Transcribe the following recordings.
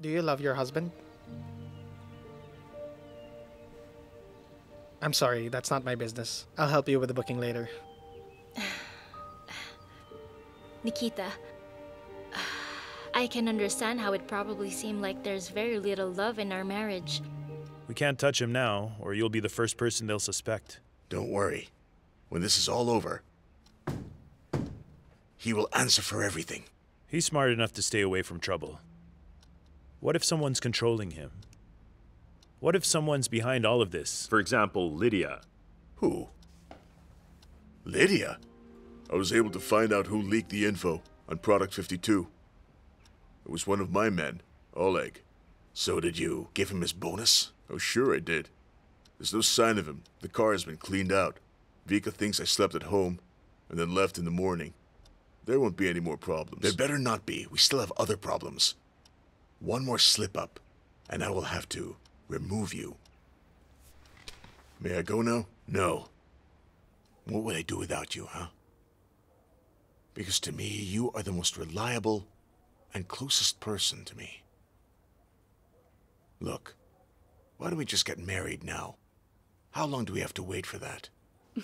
Do you love your husband? I'm sorry, that's not my business. I'll help you with the booking later. Nikita, I can understand how it probably seemed like there's very little love in our marriage. We can't touch him now, or you'll be the first person they'll suspect. Don't worry. When this is all over, he will answer for everything. He's smart enough to stay away from trouble. What if someone's controlling him? What if someone's behind all of this? For example, Lydia. Who? Lydia? I was able to find out who leaked the info on Product 52. It was one of my men, Oleg. So did you give him his bonus? Oh, sure I did. There's no sign of him. The car has been cleaned out. Vika thinks I slept at home and then left in the morning. There won't be any more problems. There better not be. We still have other problems. One more slip up, and I will have to remove you. May I go now? No. What would I do without you, huh? Because to me, you are the most reliable and closest person to me. Look, why don't we just get married now? How long do we have to wait for that?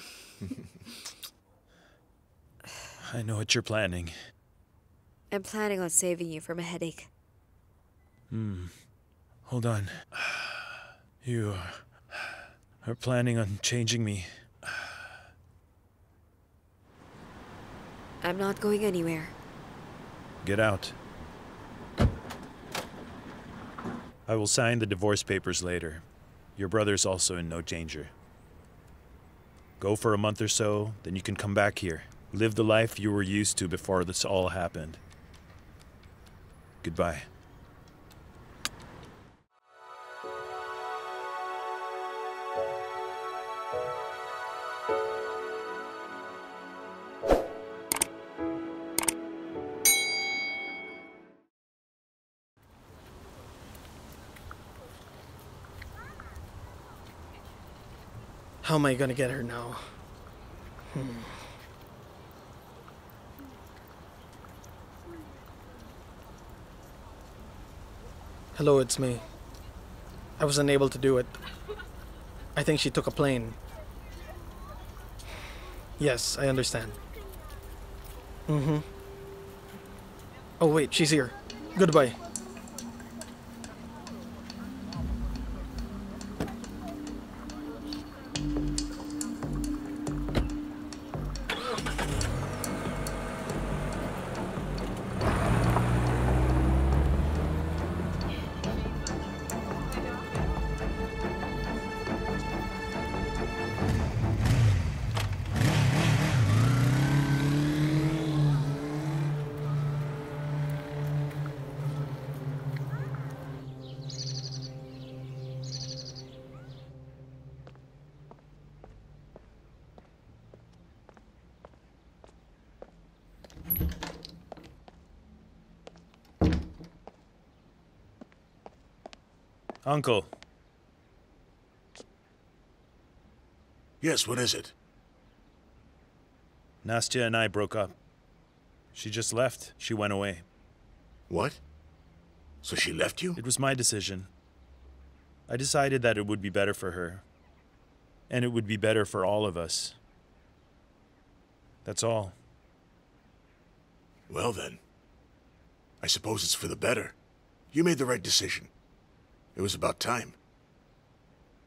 I know what you're planning. I'm planning on saving you from a headache. Hmm. Hold on. You are planning on changing me. I'm not going anywhere. Get out. I will sign the divorce papers later. Your brother's also in no danger. Go for a month or so, then you can come back here. Live the life you were used to before this all happened. Goodbye. How am I gonna get her now? Hmm. Hello, it's me. I was unable to do it. I think she took a plane. Yes, I understand. Mm-hmm. Oh wait, she's here. Goodbye. Uncle, Yes, what is it? Nastya and I broke up. She just left. She went away. What? So she left you? It was my decision. I decided that it would be better for her. And it would be better for all of us. That's all. Well then. I suppose it's for the better. You made the right decision. It was about time.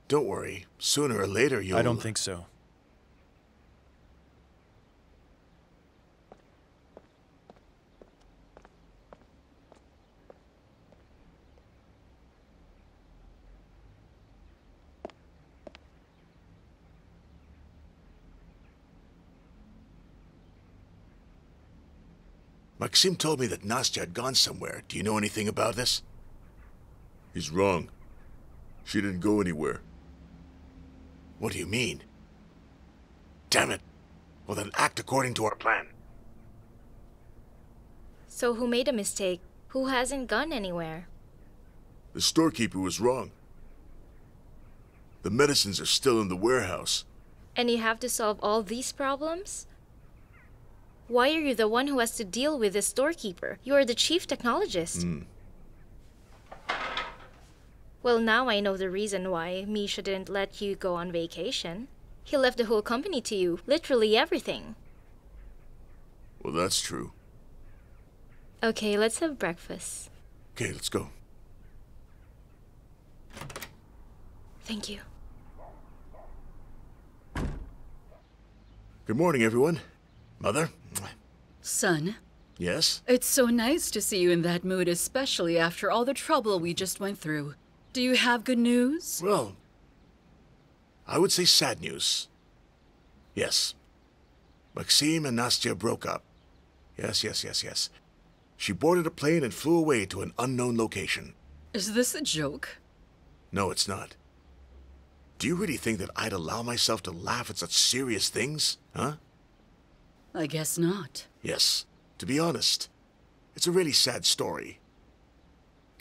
Don't worry. Sooner or later you'll... I don't think so. Maxim told me that Nastya had gone somewhere. Do you know anything about this? He's wrong. She didn't go anywhere. What do you mean? Damn it! Well then act according to our plan. So who made a mistake? Who hasn't gone anywhere? The storekeeper was wrong. The medicines are still in the warehouse. And you have to solve all these problems? Why are you the one who has to deal with the storekeeper? You are the chief technologist. Hmm. Well, now I know the reason why Misha didn't let you go on vacation. He left the whole company to you, literally everything. Well, that's true. Okay, let's have breakfast. Okay, let's go. Thank you. Good morning, everyone. Mother? Son, Yes? it's so nice to see you in that mood, especially after all the trouble we just went through. Do you have good news? Well, I would say sad news. Yes. Maxime and Nastya broke up. Yes, yes, yes, yes. She boarded a plane and flew away to an unknown location. Is this a joke? No, it's not. Do you really think that I'd allow myself to laugh at such serious things? Huh? I guess not. Yes. To be honest, it's a really sad story.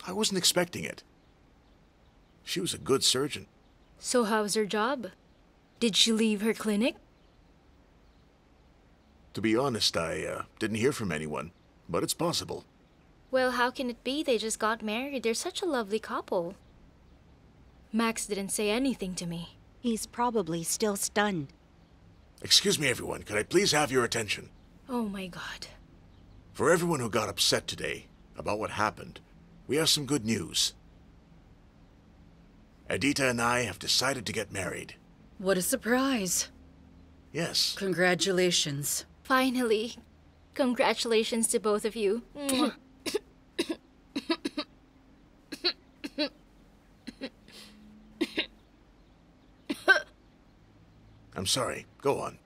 I wasn't expecting it. She was a good surgeon. So, how's her job? Did she leave her clinic? To be honest, I uh, didn't hear from anyone, but it's possible. Well, how can it be? They just got married. They're such a lovely couple. Max didn't say anything to me. He's probably still stunned. Excuse me, everyone. Could I please have your attention? Oh my god. For everyone who got upset today about what happened, we have some good news. Adita and I have decided to get married. What a surprise. Yes. Congratulations. Finally. Congratulations to both of you. I'm sorry. Go on.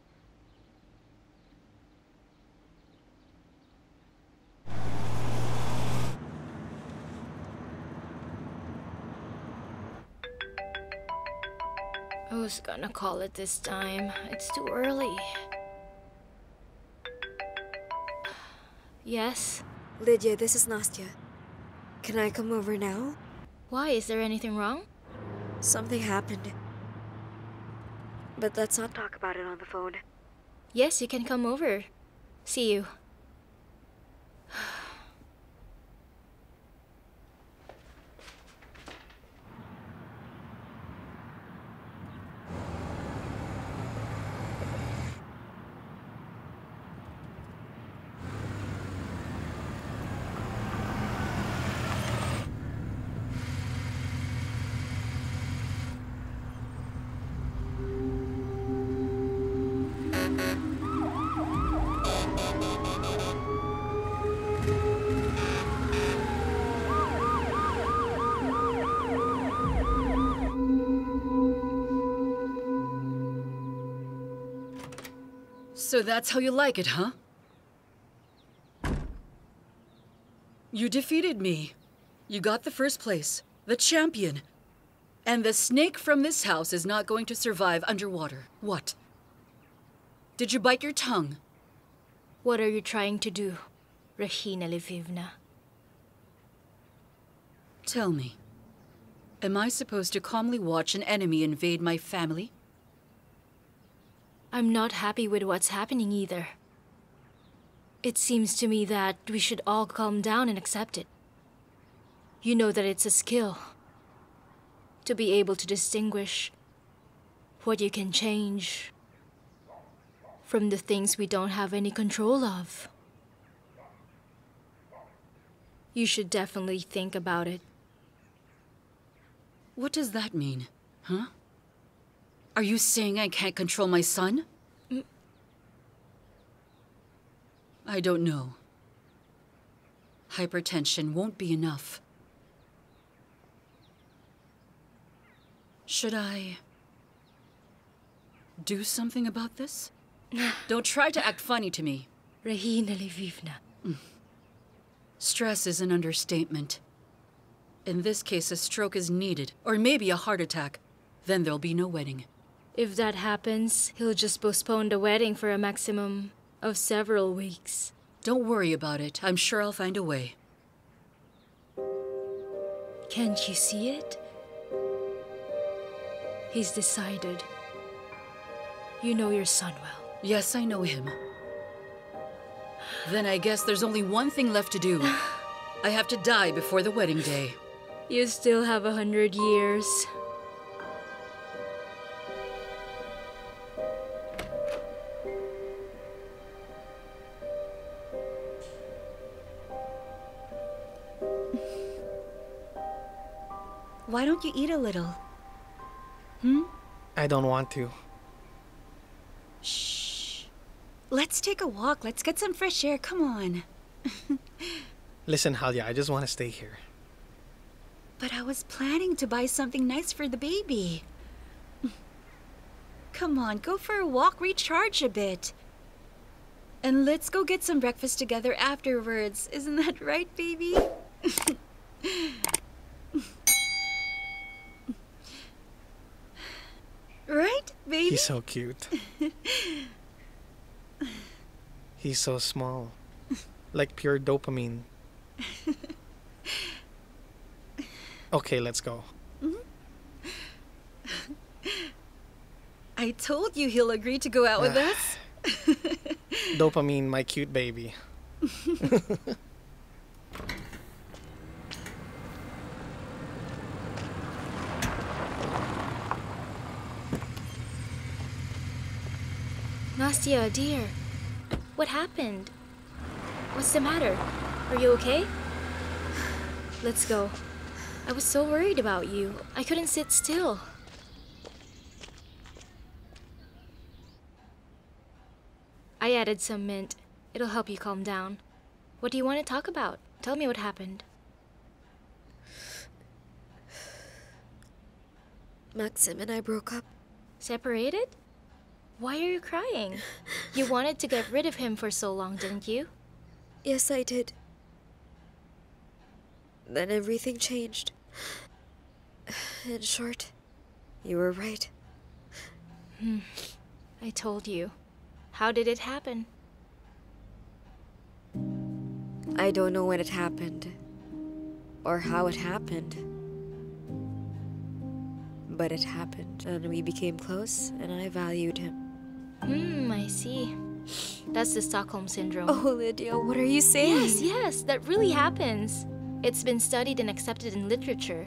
Who's gonna call it this time? It's too early. Yes? Lydia, this is Nastya. Can I come over now? Why? Is there anything wrong? Something happened. But let's not talk about it on the phone. Yes, you can come over. See you. So that's how you like it, huh? You defeated me. You got the first place, the champion. And the snake from this house is not going to survive underwater. What? Did you bite your tongue? What are you trying to do, Rahina Lvivna? Tell me. Am I supposed to calmly watch an enemy invade my family? I'm not happy with what's happening either. It seems to me that we should all calm down and accept it. You know that it's a skill. To be able to distinguish what you can change from the things we don't have any control of. You should definitely think about it. What does that mean? Huh? Are you saying I can't control my son? Mm. I don't know. Hypertension won't be enough. Should I do something about this? Don't try to act funny to me. Rahina Lvivna. Mm. Stress is an understatement. In this case, a stroke is needed, or maybe a heart attack. Then there'll be no wedding. If that happens, he'll just postpone the wedding for a maximum of several weeks. Don't worry about it. I'm sure I'll find a way. Can't you see it? He's decided. You know your son well. Yes, I know him. Then I guess there's only one thing left to do. I have to die before the wedding day. You still have a hundred years. Why don't you eat a little? Hmm? I don't want to. Shh. Let's take a walk. Let's get some fresh air. Come on. Listen, Halia, I just want to stay here. But I was planning to buy something nice for the baby. Come on, go for a walk, recharge a bit. And let's go get some breakfast together afterwards. Isn't that right, baby? right, baby? He's so cute. He's so small. Like pure dopamine. Okay, let's go. Mm-hmm. I told you he'll agree to go out with us. Dopamine, my cute baby. Nastya, dear. What happened? What's the matter? Are you okay? Let's go. I was so worried about you. I couldn't sit still. I added some mint. It'll help you calm down. What do you want to talk about? Tell me what happened. Maxim and I broke up. Separated? Why are you crying? You wanted to get rid of him for so long, didn't you? Yes, I did. Then everything changed. In short, you were right. Hmm. I told you. How did it happen? I don't know when it happened or how it happened. But it happened, and we became close, and I valued him. Hmm, I see. That's the Stockholm Syndrome. Oh, Lydia, what are you saying? Yes, yes, that really happens. It's been studied and accepted in literature.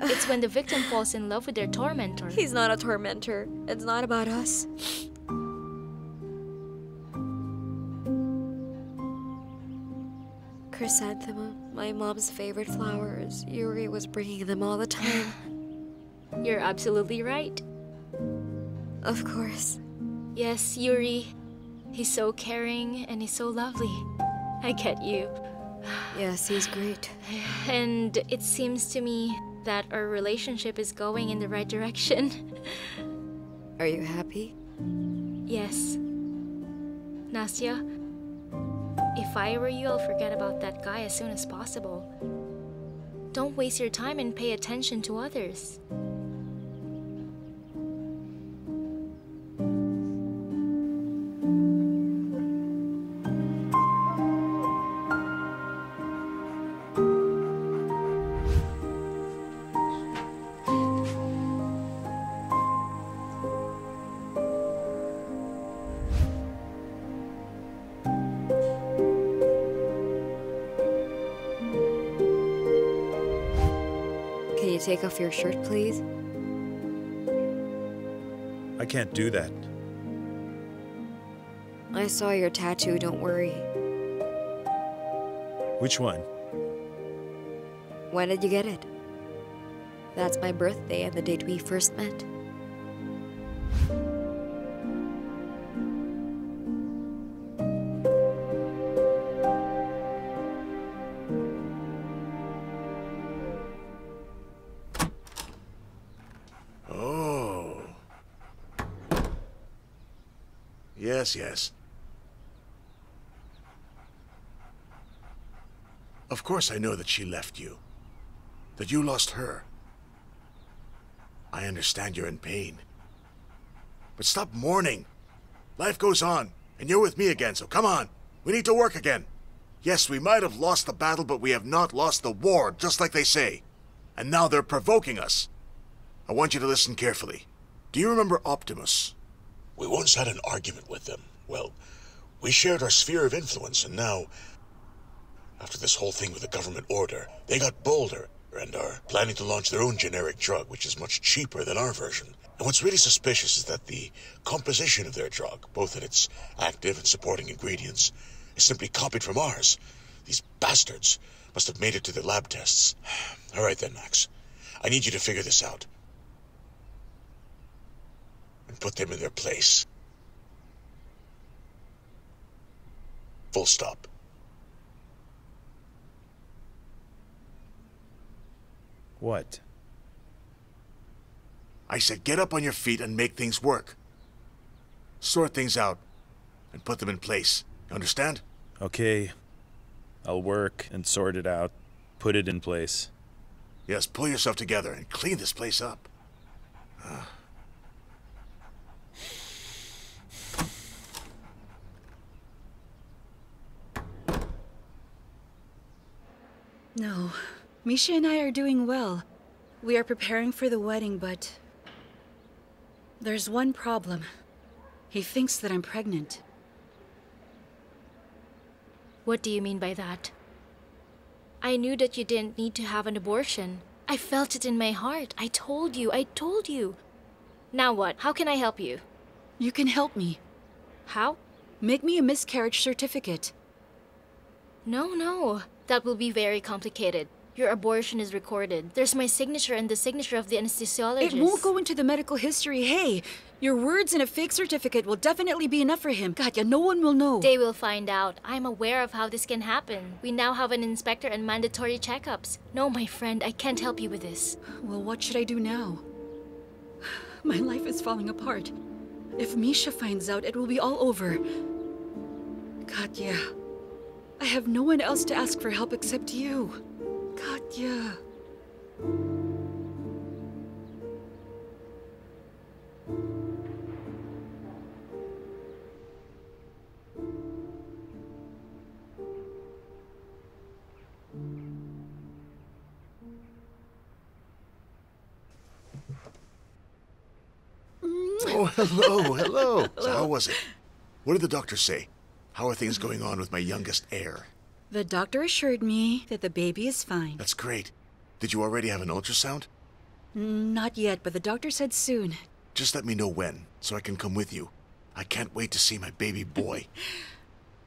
It's when the victim falls in love with their tormentor. He's not a tormentor. It's not about us. Chrysanthemum, my mom's favorite flowers. Yuri was bringing them all the time. You're absolutely right. of course. Yes, Yuri. He's so caring and he's so lovely. I get you. Yes, he's great. And it seems to me that our relationship is going in the right direction. Are you happy? yes. Nastya, if I were you, I'll forget about that guy as soon as possible. Don't waste your time and pay attention to others. Take off your shirt, please? I can't do that. I saw your tattoo, don't worry. Which one? When did you get it? That's my birthday and the date we first met. Yes, yes. Of course I know that she left you. That you lost her. I understand you're in pain. But stop mourning. Life goes on, and you're with me again, so come on. We need to work again. Yes, we might have lost the battle, but we have not lost the war, just like they say. And now they're provoking us. I want you to listen carefully. Do you remember Optimus? We once had an argument with them. Well, we shared our sphere of influence, and now, after this whole thing with the government order, they got bolder, and are planning to launch their own generic drug, which is much cheaper than our version. And what's really suspicious is that the composition of their drug, both in its active and supporting ingredients, is simply copied from ours. These bastards must have made it to the lab tests. All right then, Max. I need you to figure this out. And put them in their place. Full stop. What? I said get up on your feet and make things work. Sort things out and put them in place. You understand? Okay. I'll work and sort it out, put it in place. Yes, pull yourself together and clean this place up. Ah. No. Misha and I are doing well. We are preparing for the wedding, but. There's one problem. He thinks that I'm pregnant. What do you mean by that? I knew that you didn't need to have an abortion. I felt it in my heart. I told you, I told you. Now what? How can I help you? You can help me. How? Make me a miscarriage certificate. No, no. That will be very complicated. Your abortion is recorded. There's my signature and the signature of the anesthesiologist. It won't go into the medical history. Hey, your words in a fake certificate will definitely be enough for him. Katya, no one will know. They will find out. I'm aware of how this can happen. We now have an inspector and mandatory checkups. No, my friend, I can't help you with this. Well, what should I do now? My life is falling apart. If Misha finds out, it will be all over. Katya, I have no one else to ask for help except you. Katya. Oh, hello, hello. So how was it? What did the doctor say? How are things going on with my youngest heir? The doctor assured me that the baby is fine. That's great. Did you already have an ultrasound? Mm, not yet, but the doctor said soon. Just let me know when, so I can come with you. I can't wait to see my baby boy.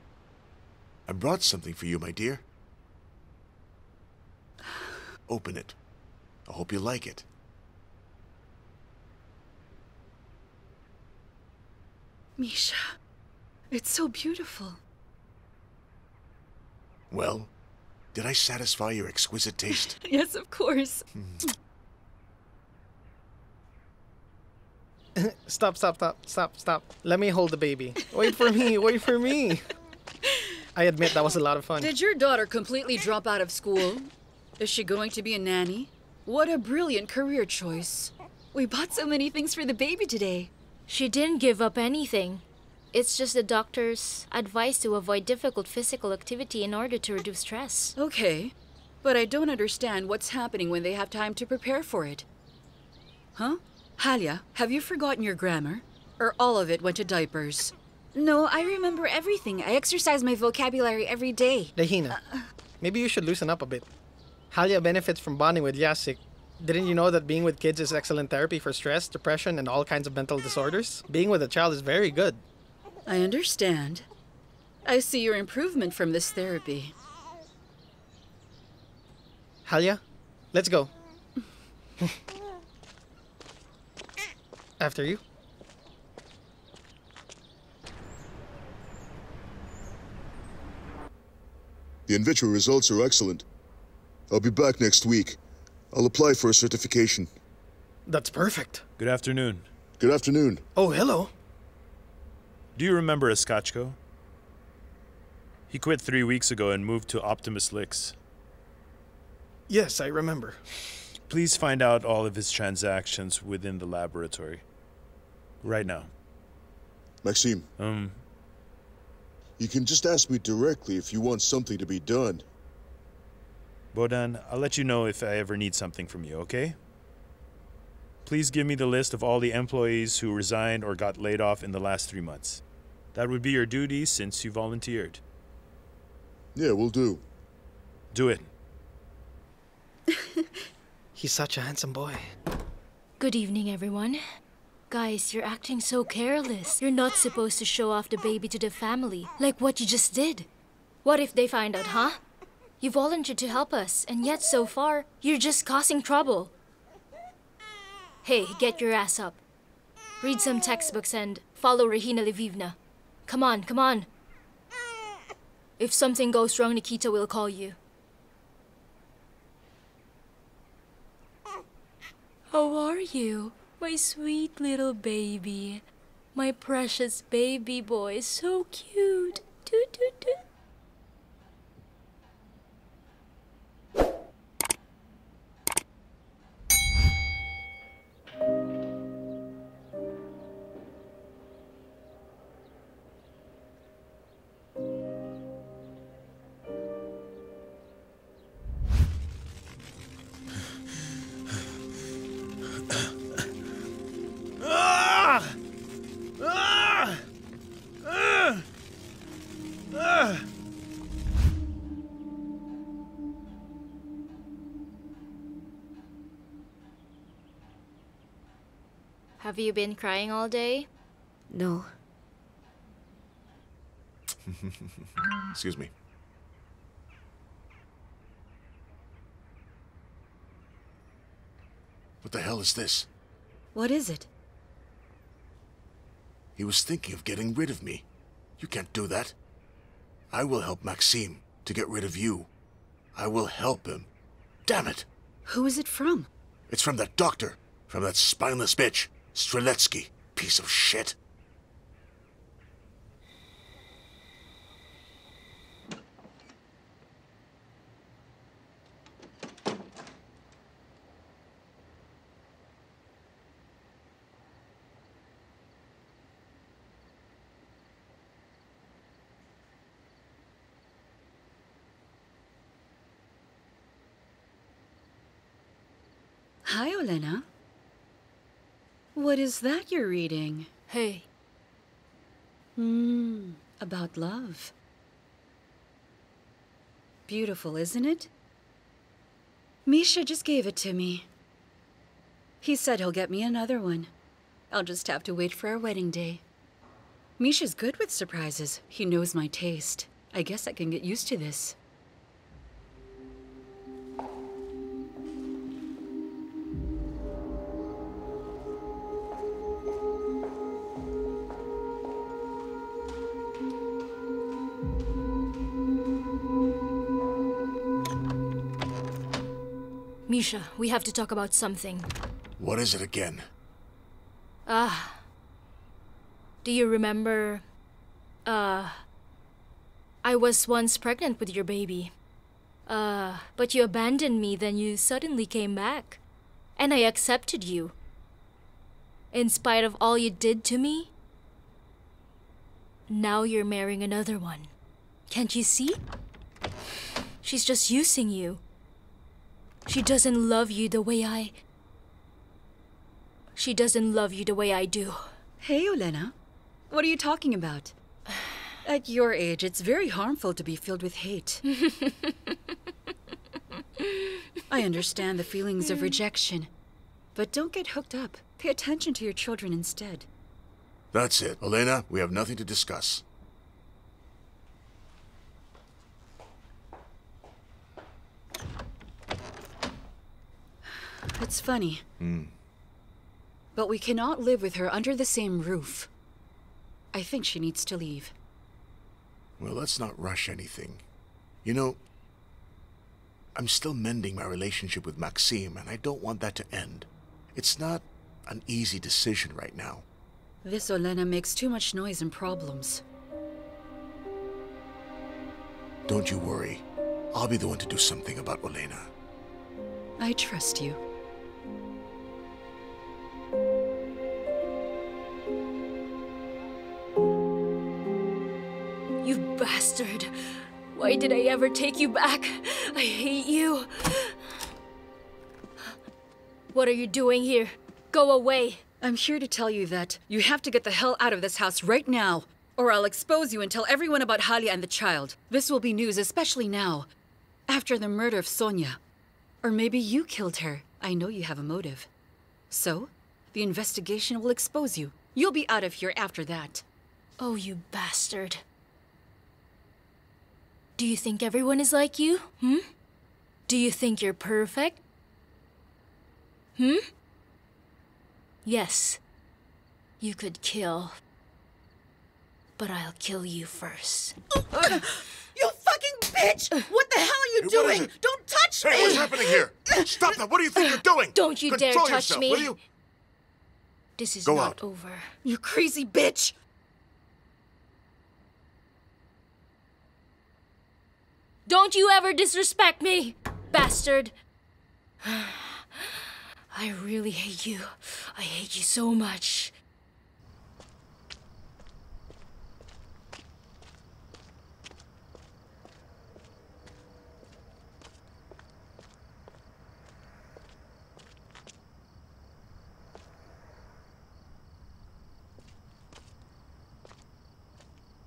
I brought something for you, my dear. Open it. I hope you like it. Misha, it's so beautiful. Well, did I satisfy your exquisite taste? Yes, of course. Stop, stop, stop, stop, stop. Let me hold the baby. Wait for me, wait for me. I admit that was a lot of fun. Did your daughter completely drop out of school? Is she going to be a nanny? What a brilliant career choice. We bought so many things for the baby today. She didn't give up anything. It's just the doctor's advice to avoid difficult physical activity in order to reduce stress. Okay, but I don't understand what's happening when they have time to prepare for it. Huh? Halia, have you forgotten your grammar? Or all of it went to diapers? No, I remember everything. I exercise my vocabulary every day. Regina, uh, maybe you should loosen up a bit. Halia benefits from bonding with Yasik. Didn't you know that being with kids is excellent therapy for stress, depression, and all kinds of mental disorders? Being with a child is very good. I understand. I see your improvement from this therapy. Halia, let's go. After you. The in vitro results are excellent. I'll be back next week. I'll apply for a certification. That's perfect. Good afternoon. Good afternoon. Oh, hello. Do you remember Eskachko? He quit three weeks ago and moved to Optimus Licks. Yes, I remember. Please find out all of his transactions within the laboratory. Right now. Maxime, Um, you can just ask me directly if you want something to be done. Bodan, I'll let you know if I ever need something from you, okay? Please give me the list of all the employees who resigned or got laid off in the last three months. That would be your duty since you volunteered. Yeah, we'll do. Do it. He's such a handsome boy. Good evening, everyone. Guys, you're acting so careless. You're not supposed to show off the baby to the family, like what you just did. What if they find out, huh? You volunteered to help us, and yet so far, you're just causing trouble. Hey, get your ass up. Read some textbooks and follow Regina Lvivna. Come on, come on. If something goes wrong, Nikita will call you. How are you? My sweet little baby. My precious baby boy. So cute. Toot, toot, toot. Have you been crying all day? No. Excuse me. What the hell is this? What is it? He was thinking of getting rid of me. You can't do that. I will help Maxime to get rid of you. I will help him. Damn it! Who is it from? It's from that doctor. From that spineless bitch. Streletsky. Piece of shit. Hi, Olena. What is that you're reading? Hey, Hmm, about love. Beautiful, isn't it? Misha just gave it to me. He said he'll get me another one. I'll just have to wait for our wedding day. Misha's good with surprises. He knows my taste. I guess I can get used to this. Misha, we have to talk about something. What is it again? Ah. Do you remember? Uh. I was once pregnant with your baby. Uh, but you abandoned me, then you suddenly came back. And I accepted you. In spite of all you did to me? Now you're marrying another one. Can't you see? She's just using you. She doesn't love you the way I. She doesn't love you the way I do. Hey, Olena. What are you talking about? At your age, it's very harmful to be filled with hate. I understand the feelings of rejection, but don't get hooked up. Pay attention to your children instead. That's it. Elena, we have nothing to discuss. It's funny. Hmm. But we cannot live with her under the same roof. I think she needs to leave. Well, let's not rush anything. You know, I'm still mending my relationship with Maxime, and I don't want that to end. It's not an easy decision right now. This Olena makes too much noise and problems. Don't you worry. I'll be the one to do something about Olena. I trust you. You Why did I ever take you back? I hate you. What are you doing here? Go away. I'm here to tell you that you have to get the hell out of this house right now, or I'll expose you and tell everyone about Halia and the child. This will be news, especially now, after the murder of Sonia. Or maybe you killed her. I know you have a motive. So, the investigation will expose you. You'll be out of here after that. Oh, you bastard. Do you think everyone is like you? Hmm? Do you think you're perfect? Hmm? Yes. You could kill. But I'll kill you first. You fucking bitch! What the hell are you Hey, doing? Don't touch Hey, me! Hey, what's happening here? Stop that! What do you think you're doing? Don't you dare Control touch yourself, me. Will you? This is Go not out. over. You crazy bitch! Don't you ever disrespect me, bastard! I really hate you. I hate you so much.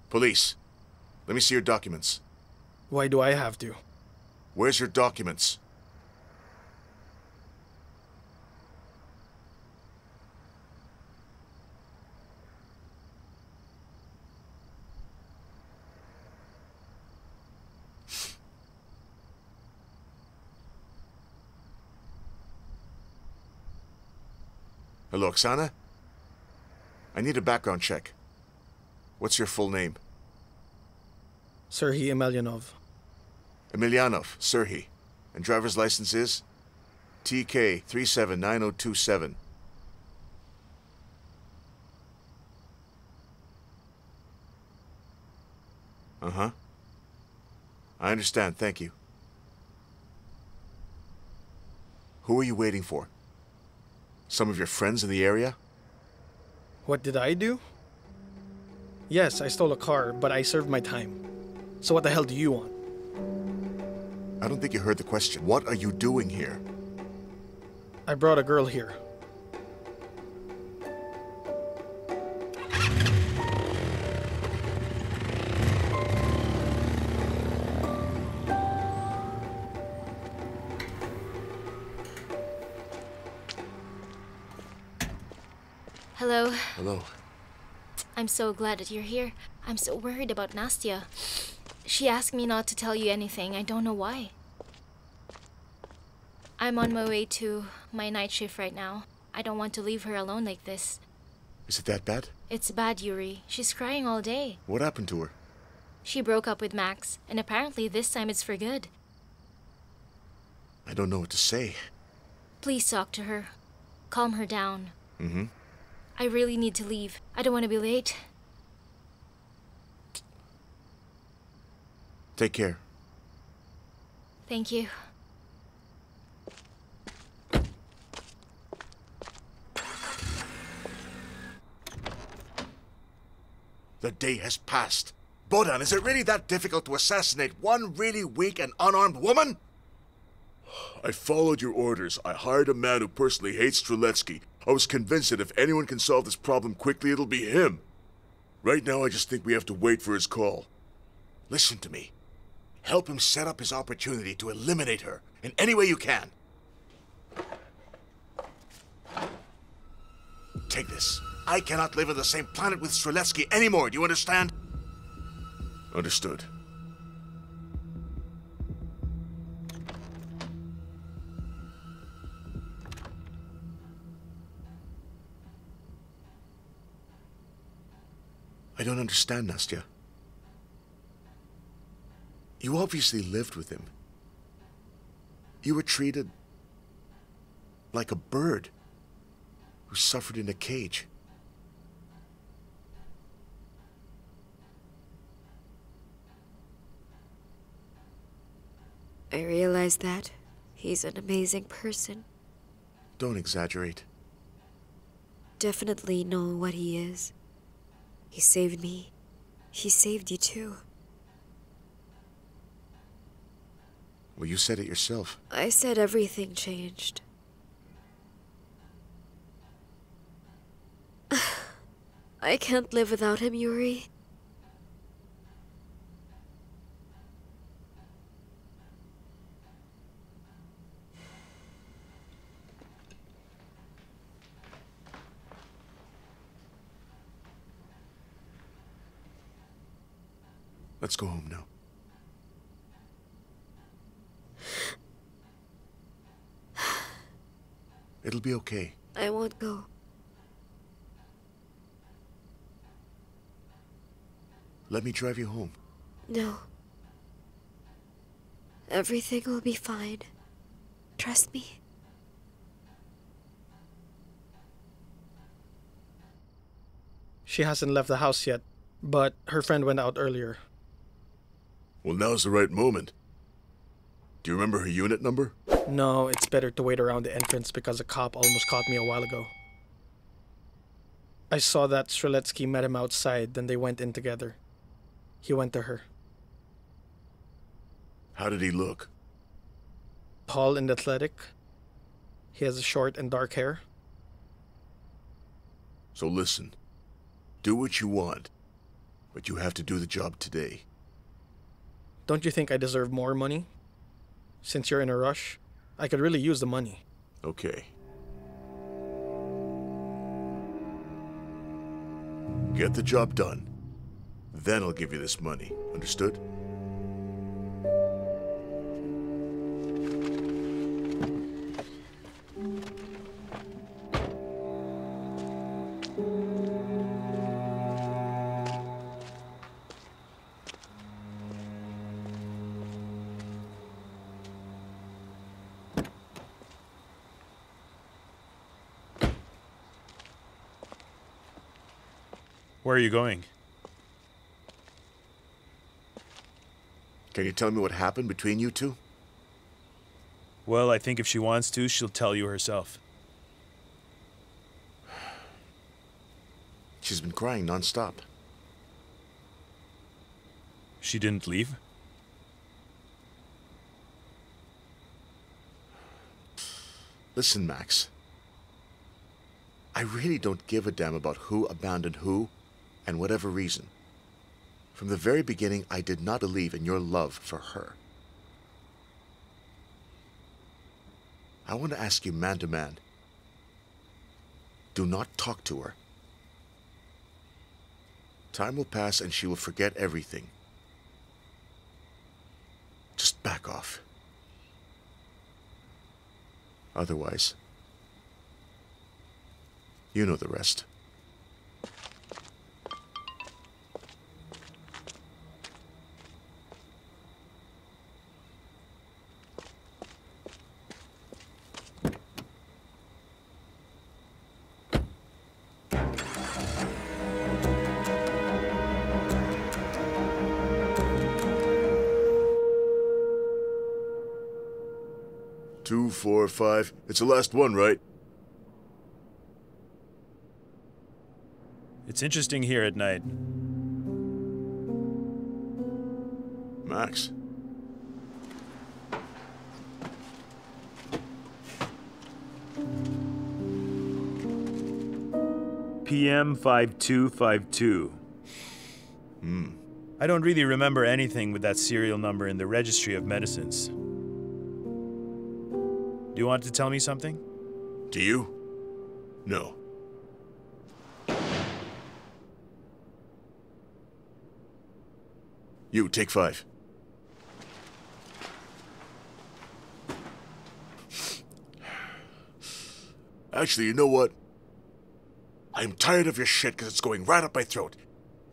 Police. Let me see your documents. Why do I have to? Where's your documents? Hello, Oksana? I need a background check. What's your full name? Serhiy Emelianov. Emilianov, Serhi. And driver's license is TK 379027. Uh huh. I understand, thank you. Who are you waiting for? Some of your friends in the area? What did I do? Yes, I stole a car, but I served my time. So what the hell do you want? I don't think you heard the question. What are you doing here? I brought a girl here. Hello. Hello. I'm so glad that you're here. I'm so worried about Nastya. She asked me not to tell you anything. I don't know why. I'm on my way to my night shift right now. I don't want to leave her alone like this. Is it that bad? It's bad, Yuri. She's crying all day. What happened to her? She broke up with Max, and apparently this time it's for good. I don't know what to say. Please talk to her. Calm her down. Mm hmm. I really need to leave. I don't want to be late. Take care. Thank you. The day has passed. Bodan, is it really that difficult to assassinate one really weak and unarmed woman? I followed your orders. I hired a man who personally hates Streletsky. I was convinced that if anyone can solve this problem quickly, it'll be him. Right now, I just think we have to wait for his call. Listen to me. Help him set up his opportunity to eliminate her in any way you can. Take this. I cannot live on the same planet with Streletsky anymore. Do you understand? Understood. I don't understand, Nastya. You obviously lived with him. You were treated like a bird who suffered in a cage. I realize that. He's an amazing person. Don't exaggerate. Definitely know what he is. He saved me. He saved you too. Well, you said it yourself. I said everything changed. I can't live without him, Yuri. Let's go home now. It'll be okay. I won't go. Let me drive you home. No. Everything will be fine. Trust me. She hasn't left the house yet, but her friend went out earlier. Well, now's the right moment. Do you remember her unit number? No, it's better to wait around the entrance because a cop almost caught me a while ago. I saw that Streletsky met him outside, then they went in together. He went to her. How did he look? Tall and athletic. He has short and dark hair. So listen. Do what you want, but you have to do the job today. Don't you think I deserve more money? Since you're in a rush, I could really use the money. Okay. Get the job done. Then I'll give you this money. Understood? Where are you going? Can you tell me what happened between you two? Well, I think if she wants to, she'll tell you herself. She's been crying nonstop. She didn't leave? Listen, Max. I really don't give a damn about who abandoned who and whatever reason. From the very beginning, I did not believe in your love for her. I want to ask you man to man. Do not talk to her. Time will pass and she will forget everything. Just back off. Otherwise, you know the rest. Four, five. It's the last one, right? It's interesting here at night. Max. PM 5252. Hmm. I don't really remember anything with that serial number in the registry of medicines. Do you want to tell me something? Do you? No. You, take five. Actually, you know what? I'm tired of your shit because it's going right up my throat.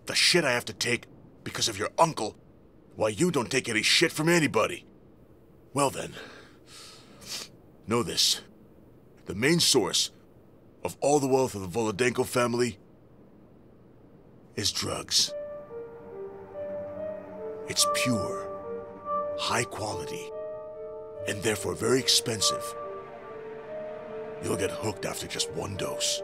The shit I have to take because of your uncle, why you don't take any shit from anybody. Well then, know this. The main source of all the wealth of the Volodenko family is drugs. It's pure, high quality, and therefore very expensive. You'll get hooked after just one dose.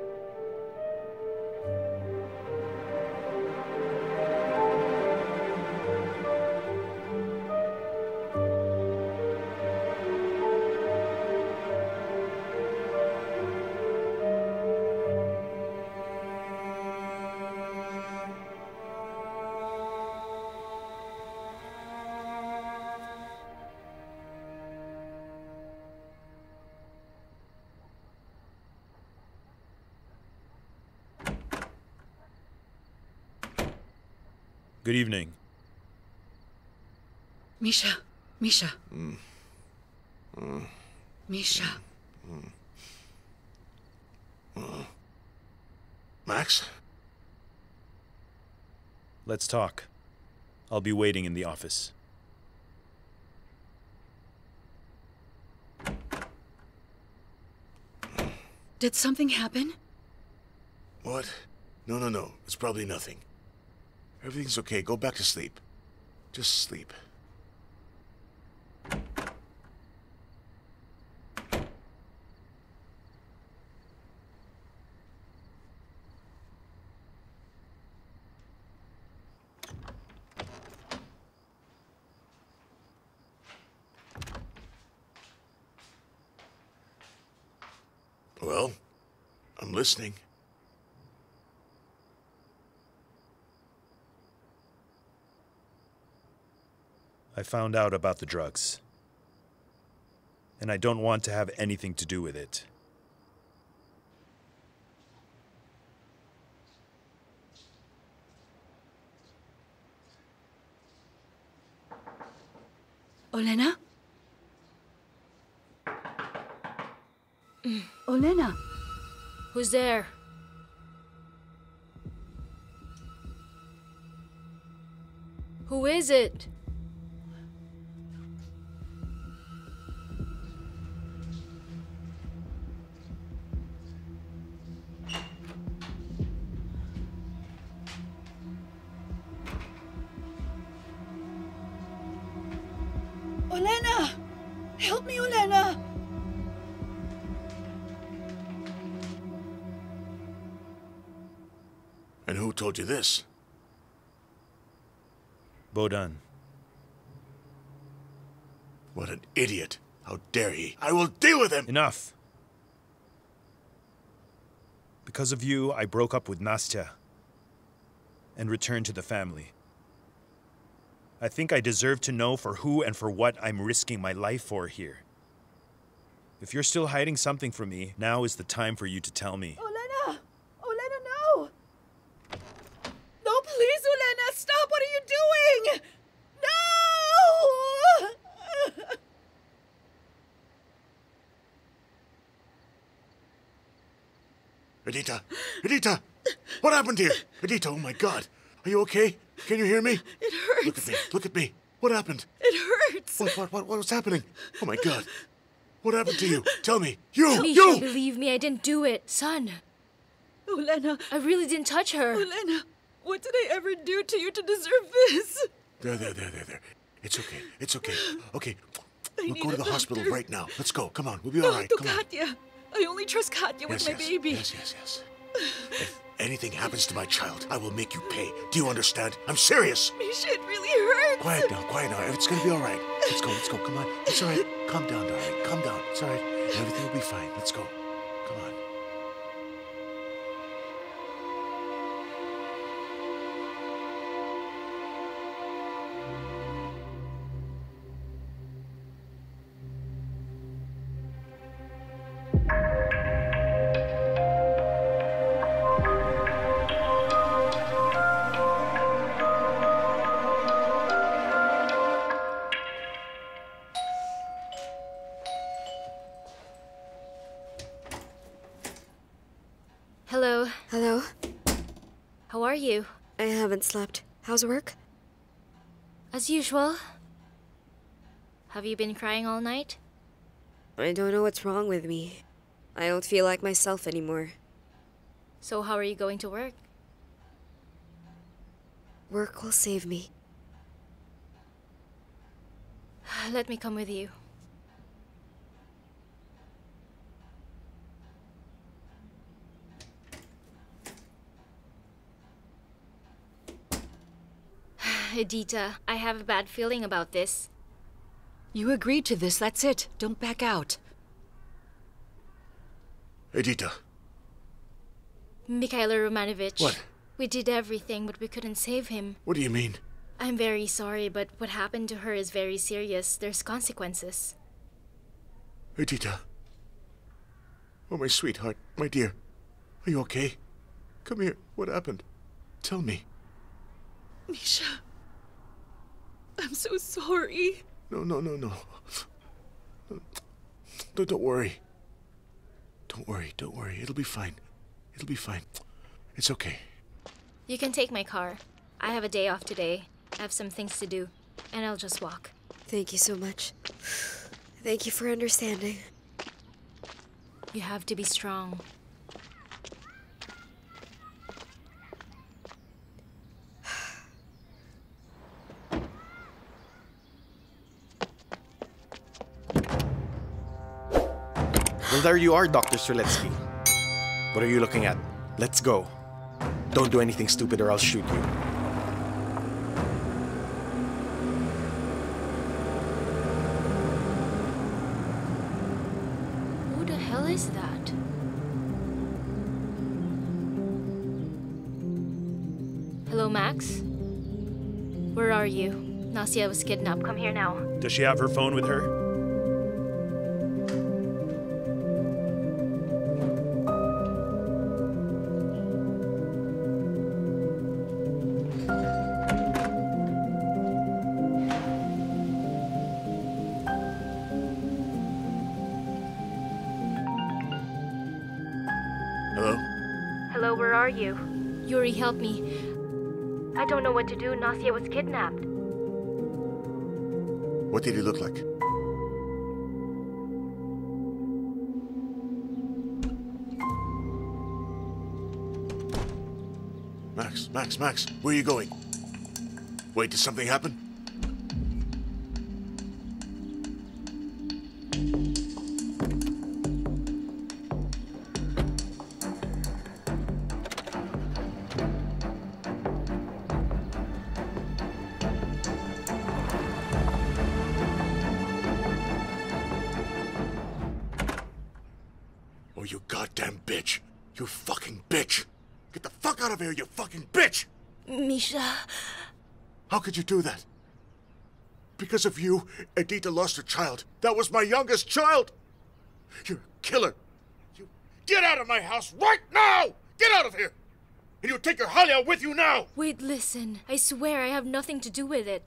Misha. Misha. Misha. Max? Let's talk. I'll be waiting in the office. Did something happen? What? No, no, no. It's probably nothing. Everything's okay. Go back to sleep. Just sleep. Well, I'm listening. I found out about the drugs. And I don't want to have anything to do with it. Olena? Mm. Olena. Who's there? Who is it? And who told you this? Bodan. What an idiot. How dare he? I will deal with him! Enough! Because of you, I broke up with Nastya and returned to the family. I think I deserve to know for who and for what I'm risking my life for here. If you're still hiding something from me, now is the time for you to tell me. Olena! Olena, no! No, please, Olena! Stop! What are? No! Edita! Edita! What happened here? Edita, oh my god. Are you okay? Can you hear me? It hurts. Look at me. Look at me. What happened? It hurts. What, what, what, what was happening? Oh my god. What happened to you? Tell me. You! Misha, you! believe me, I didn't do it. Son, Olena, I really didn't touch her. Olena, what did I ever do to you to deserve this? There, there, there, there, there. It's okay. It's okay. Okay. I We'll go to the hospital right now. Let's go. Come on. We'll be all No, right. Come on. Katya. I only trust Katya with my yes. baby. Yes, yes, yes. If anything happens to my child, I will make you pay. Do you understand? I'm serious. Misha, it really hurts. Quiet now, quiet now. It's gonna be all right. Let's go, let's go. Come on. It's all right. Calm down, darling. Calm down. It's all right. Everything will be fine. Let's go. Come on. Haven't slept. How's work? As usual. Have you been crying all night? I don't know what's wrong with me. I don't feel like myself anymore. So, how are you going to work? Work will save me. Let me come with you. Edita, I have a bad feeling about this. You agreed to this. That's it. Don't back out. Edita, Mikhailo Romanovich. What? We did everything, but we couldn't save him. what do you mean? I'm very sorry, but what happened to her is very serious. There's consequences. Edita. Oh, my sweetheart, my dear. Are you okay? Come here. What happened? Tell me. Misha. I'm so sorry. No, no, no, no. Don't, don't worry. Don't worry, don't worry. It'll be fine. It'll be fine. It's okay. You can take my car. I have a day off today. I have some things to do, and I'll just walk. Thank you so much. Thank you for understanding. You have to be strong. Well, there you are, Dr. Streletsky. What are you looking at? Let's go. Don't do anything stupid or I'll shoot you. Who the hell is that? Hello, Max? Where are you? Nasia was kidnapped. Come here now. Does she have her phone with her? You? Yuri, help me. I don't know what to do. Nasia was kidnapped. What did he look like? Max, Max, Max, where are you going? Wait, did something happen? Could you do that? Because of you, Edita lost her child. That was my youngest child! You're a killer. You get out of my house right now! Get out of here! And you take your Halia with you now! Wait, listen. I swear I have nothing to do with it.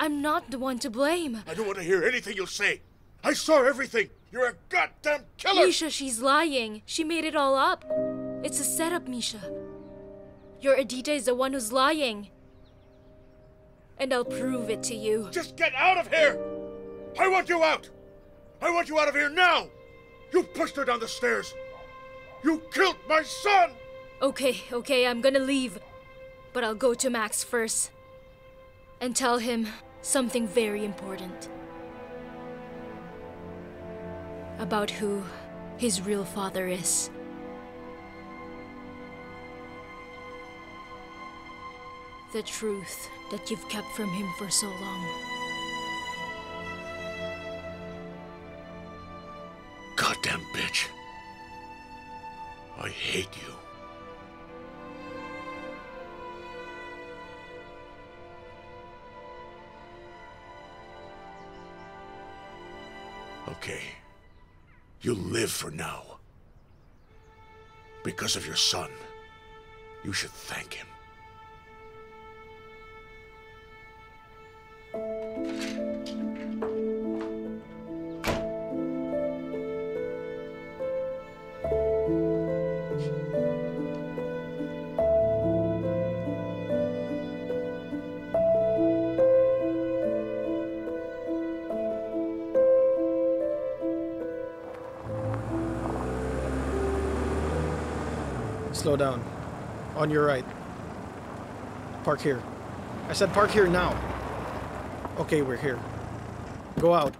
I'm not the one to blame. I don't want to hear anything you'll say. I saw everything. You're a goddamn killer! Misha, she's lying. She made it all up. It's a setup, Misha. Your Edita is the one who's lying. And I'll prove it to you. Just get out of here! I want you out! I want you out of here now! You pushed her down the stairs! You killed my son! Okay, okay, I'm gonna leave. But I'll go to Max first. And tell him something very important. About who his real father is. The truth that you've kept from him for so long. Goddamn bitch. I hate you. Okay. You'll live for now. Because of your son. You should thank him. Slow down. On your right. Park here. I said park here now. Okay, we're here. Go out.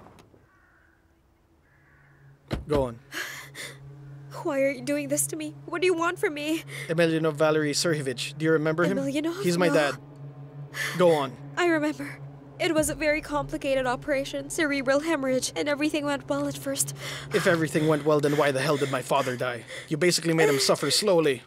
Go on. Why are you doing this to me? What do you want from me? Emelianov Valery Serhevich. Do you remember him? Emelianov? He's my No. dad. Go on. I remember. It was a very complicated operation, cerebral hemorrhage, and everything went well at first. If everything went well, then why the hell did my father die? You basically made him suffer slowly.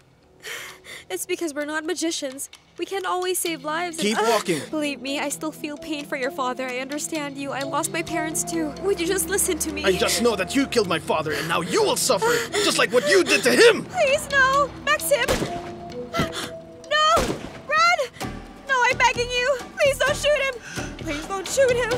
It's because we're not magicians. We can't always save lives. and- Keep walking. Believe me, I still feel pain for your father. I understand you. I lost my parents too. Would you just listen to me? I just know that you killed my father, and now you will suffer, just like what you did to him! Please, no! Maxim! No! Run! No, I'm begging you! Please don't shoot him! Please don't shoot him.